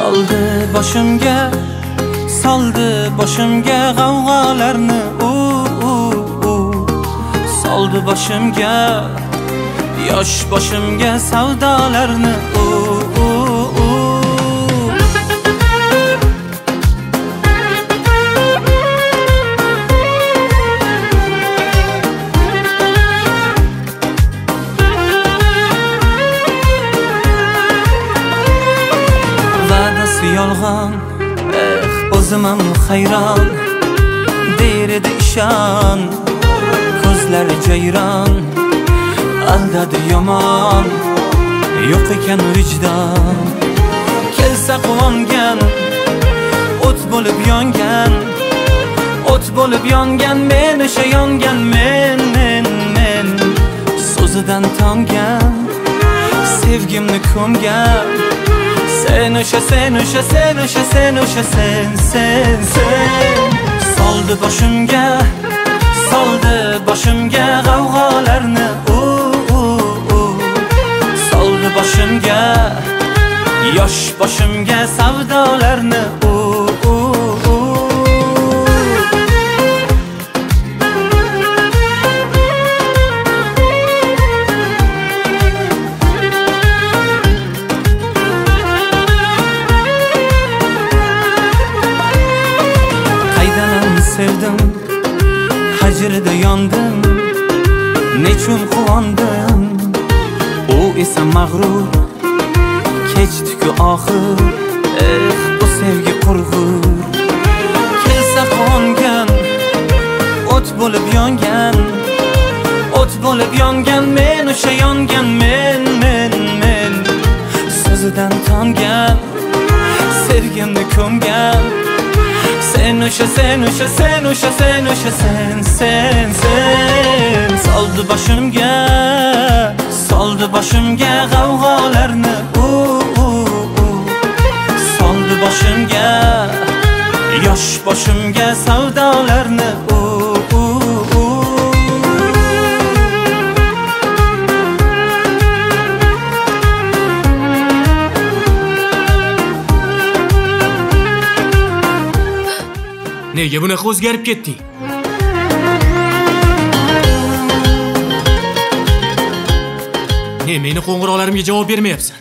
soldi boshimga soldi boshimga g'avg'olarni u u u soldi boshimga yosh boshimga savdolarni yolg'on eh o'zimam hayron der edi ishon ko'zlari jayron aldadi yomon yo'q ekan vijdon kelsa quvongan o't bo'lib yongan. O't bo'lib yongan men o'sha yongan men men men. So'zidan tongan sevgimni ko'mgan o'sha sen o'sha sen o'sha sen o'sha sen sen sen. Soldi boshimga soldi boshimga g'avg'olarni u uh, u uh, u uh. soldi boshimga yosh boshimga savdolarni hijrda yondim nechun quvondim? U esa mag'rur kechdiku oxir eh bu sevgi qurg'ur. Kelsa qongan o't bo'lib yongan o't bo'lib yongan men o'sha yongan men men men. So'zidan tongan sevgimni ko'mgan. Sen o'sha sen o'sha sen o'sha sen o'sha sen sen sen. Soldi boshimga soldi boshimga g'avg'olarni u nega bunaqa o'zgarib ketding ne meni qo'ng'iroqlarimga javob bermayapsan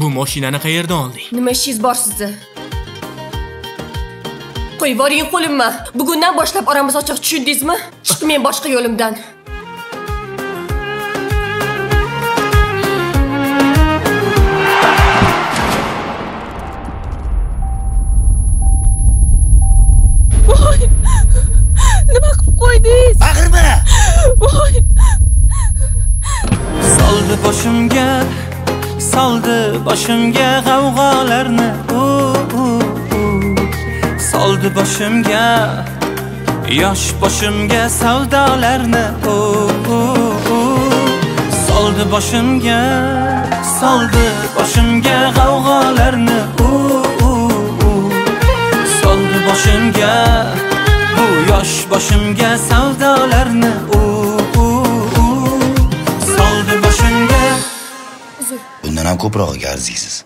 bu mashinani qayerdan olding Nima ishingiz bor sizni? Qo'yib yuboring qo'limni. Bugundan boshlab oramiz ochiq tushundingizmi? Chiqmang boshqa yo'limdan. Boshimga g'avg'olarni u u u. Soldi boshimga yosh boshimga savdolarni u u u. Soldi boshimga soldi boshimga g'avg'olarni u u u. Soldi boshimga bu yosh boshimga savdolarni u ham ko'prog'iga arziysiz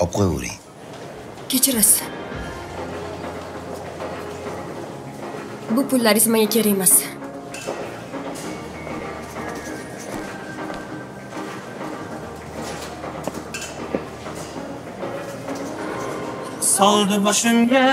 olib qo'yavering Kechirasiz. Bu pullaringiz menga kerak emas. soldi boshimga